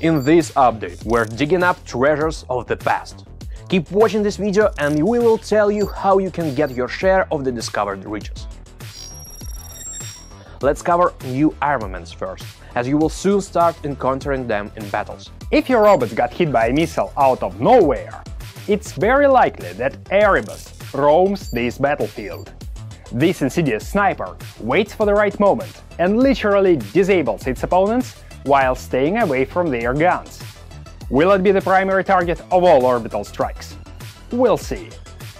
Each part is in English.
In this update, we're digging up treasures of the past. Keep watching this video and we will tell you how you can get your share of the discovered riches. Let's cover new armaments first, as you will soon start encountering them in battles. If your robot got hit by a missile out of nowhere, it's very likely that Erebus roams this battlefield. This insidious sniper waits for the right moment and literally disables its opponents while staying away from their guns. Will it be the primary target of all orbital strikes? We'll see.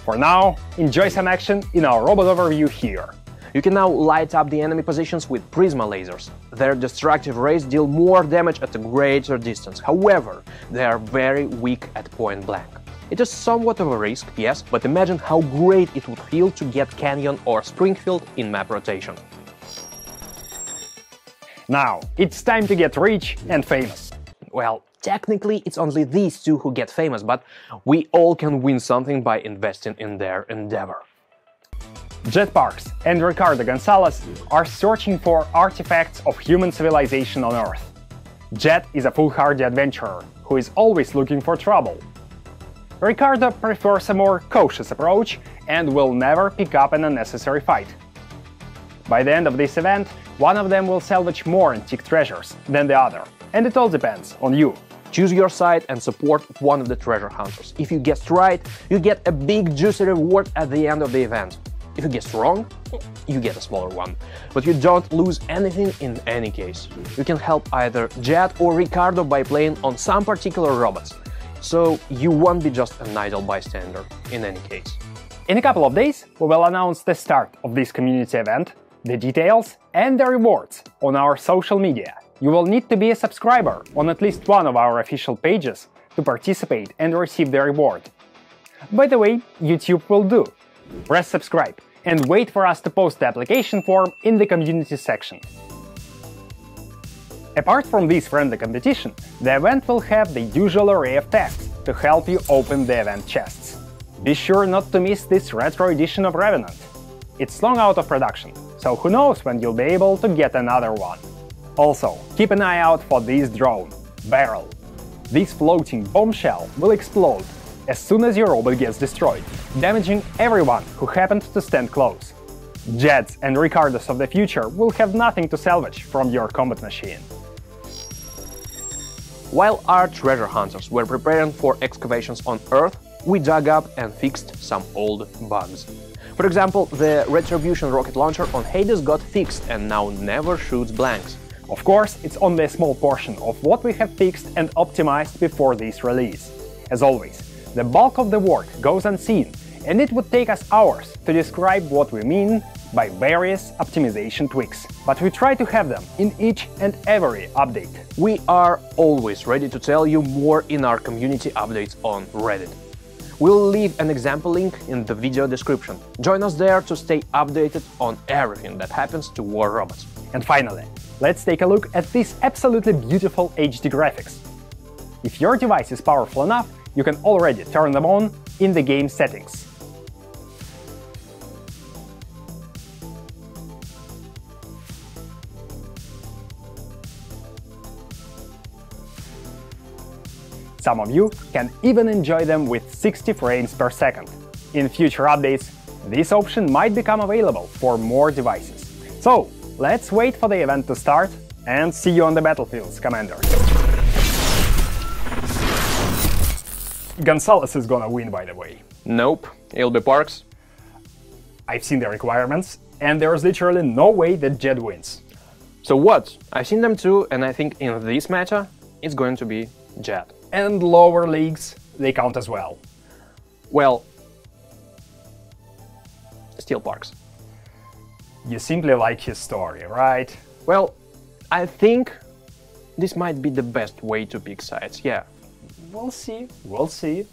For now, enjoy some action in our robot overview here. You can now light up the enemy positions with Prisma lasers. Their destructive rays deal more damage at a greater distance, however, they are very weak at point blank. It is somewhat of a risk, yes, but imagine how great it would feel to get Canyon or Springfield in map rotation. Now, it's time to get rich and famous. Well, technically it's only these two who get famous, but we all can win something by investing in their endeavor. Jet Parks and Ricardo Gonzalez are searching for artifacts of human civilization on Earth. Jet is a foolhardy adventurer who is always looking for trouble. Ricardo prefers a more cautious approach and will never pick up an unnecessary fight. By the end of this event, one of them will salvage more antique treasures than the other, and it all depends on you. Choose your side and support one of the treasure hunters. If you guess right, you get a big juicy reward at the end of the event. If you guess wrong, you get a smaller one. But you don't lose anything in any case. You can help either Jet or Ricardo by playing on some particular robots, so you won't be just an idle bystander in any case. In a couple of days, we will announce the start of this community event, the details and the rewards on our social media. You will need to be a subscriber on at least one of our official pages to participate and receive the reward. By the way, YouTube will do. Press subscribe and wait for us to post the application form in the community section. Apart from this friendly competition, the event will have the usual array of tasks to help you open the event chests. Be sure not to miss this retro edition of Revenant. It's long out of production, so who knows when you'll be able to get another one. Also, keep an eye out for this drone, Barrel. This floating bombshell will explode as soon as your robot gets destroyed, damaging everyone who happened to stand close. Jets and Ricardos of the future will have nothing to salvage from your combat machine. While our treasure hunters were preparing for excavations on Earth, we dug up and fixed some old bugs. For example, the Retribution rocket launcher on Hades got fixed and now never shoots blanks. Of course, it's only a small portion of what we have fixed and optimized before this release. As always, the bulk of the work goes unseen, and it would take us hours to describe what we mean by various optimization tweaks. But we try to have them in each and every update. We are always ready to tell you more in our community updates on Reddit. We'll leave an example link in the video description. Join us there to stay updated on everything that happens to War Robots. And finally, let's take a look at these absolutely beautiful HD graphics. If your device is powerful enough, you can already turn them on in the game settings. Some of you can even enjoy them with 60 frames per second. In future updates, this option might become available for more devices. So, let's wait for the event to start and see you on the battlefields, Commander. Gonzalez is gonna win, by the way. Nope, it'll be Parks. I've seen the requirements, and there's literally no way that Jet wins. So what? I've seen them too, and I think in this meta, it's going to be Jet. And lower leagues, they count as well. Well, Steel Parks. You simply like his story, right? Well, I think this might be the best way to pick sides, yeah. We'll see, we'll see.